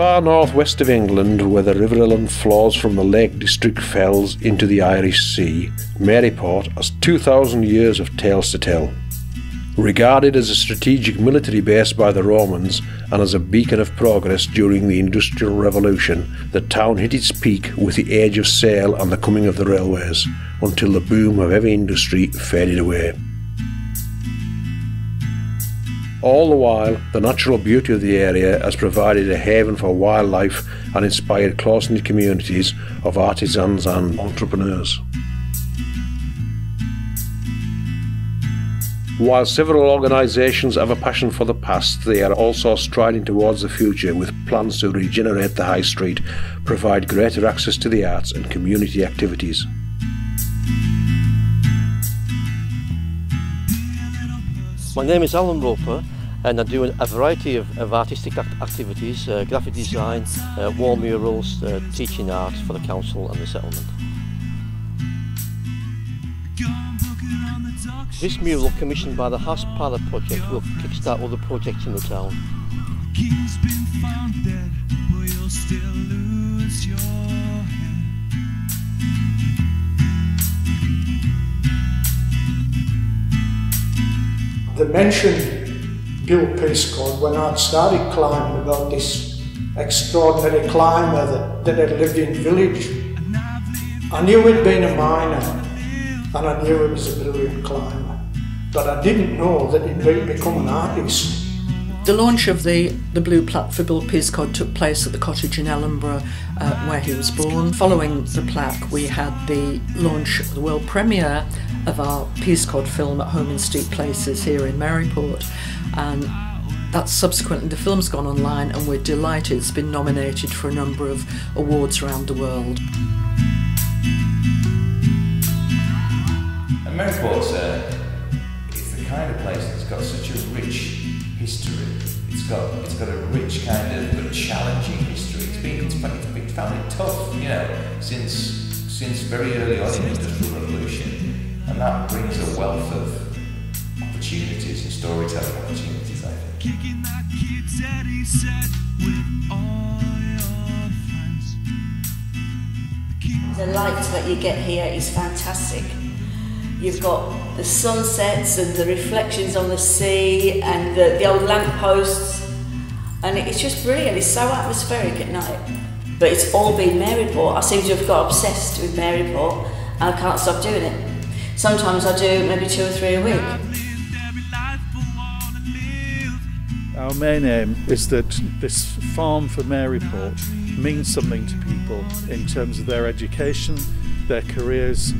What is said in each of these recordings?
far northwest of England, where the River Ellen flows from the Lake District fells into the Irish Sea, Maryport has 2,000 years of tales to tell. Regarded as a strategic military base by the Romans and as a beacon of progress during the Industrial Revolution, the town hit its peak with the age of sail and the coming of the railways, until the boom of heavy industry faded away. All the while, the natural beauty of the area has provided a haven for wildlife and inspired close knit communities of artisans and entrepreneurs. While several organisations have a passion for the past, they are also striding towards the future with plans to regenerate the High Street, provide greater access to the arts and community activities. My name is Alan Roper and I do a variety of, of artistic act activities, uh, graphic design, uh, wall murals, uh, teaching art for the council and the settlement. This mural commissioned by the House Pilot Project will kickstart other projects in the town. They mentioned Bill Peascod when I'd started climbing about this extraordinary climber that, that had lived in village. I knew he'd been a miner and I knew he was a brilliant climber, but I didn't know that he'd become an artist. The launch of the, the blue plaque for Bill Peascod took place at the cottage in Ellenborough uh, where he was born. Following the plaque, we had the launch, of the world premiere of our Peascod film at Home in Steep Places here in Maryport. And that's subsequently, the film's gone online and we're delighted it's been nominated for a number of awards around the world. And Maryport's uh, it's the kind of place that's got such a rich history. It's got it's got a rich kind of but challenging history. It's been it's, it's been found it tough, you know, since since very early on in the Industrial Revolution, and that brings a wealth of opportunities and storytelling opportunities. I think. Kicking that kid's Eddie said with all your friends. The light that you get here is fantastic. You've got the sunsets and the reflections on the sea and the, the old lampposts. And it's just brilliant. It's so atmospheric at night. But it's all been Maryport. I seem to have got obsessed with Maryport and I can't stop doing it. Sometimes I do maybe two or three a week. Our main aim is that this farm for Maryport means something to people in terms of their education, their careers,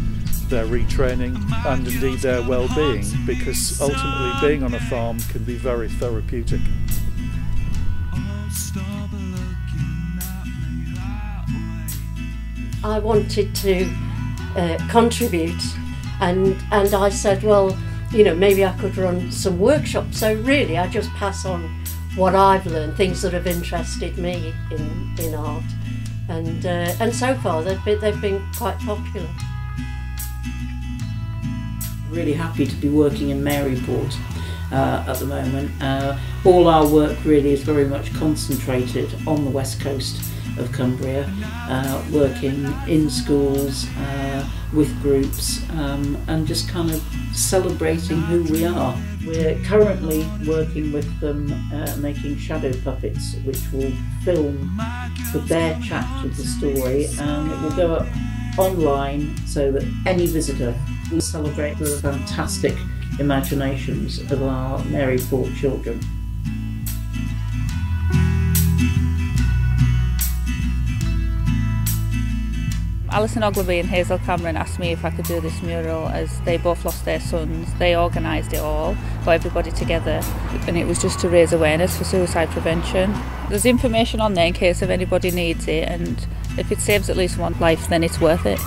their retraining and indeed their well-being because ultimately being on a farm can be very therapeutic. I wanted to uh, contribute and and I said well you know maybe I could run some workshops. So really I just pass on what I've learned things that have interested me in in art. And uh, and so far they've been, they've been quite popular. Really happy to be working in Maryport uh, at the moment. Uh, all our work really is very much concentrated on the west coast of Cumbria, uh, working in schools uh, with groups um, and just kind of celebrating who we are. We're currently working with them uh, making shadow puppets which will film the bare chapter of the story and it will go up online so that any visitor will celebrate the fantastic imaginations of our Maryport children. Alison Ogilvie and Hazel Cameron asked me if I could do this mural as they both lost their sons. They organised it all, got everybody together, and it was just to raise awareness for suicide prevention. There's information on there in case if anybody needs it, and if it saves at least one life, then it's worth it.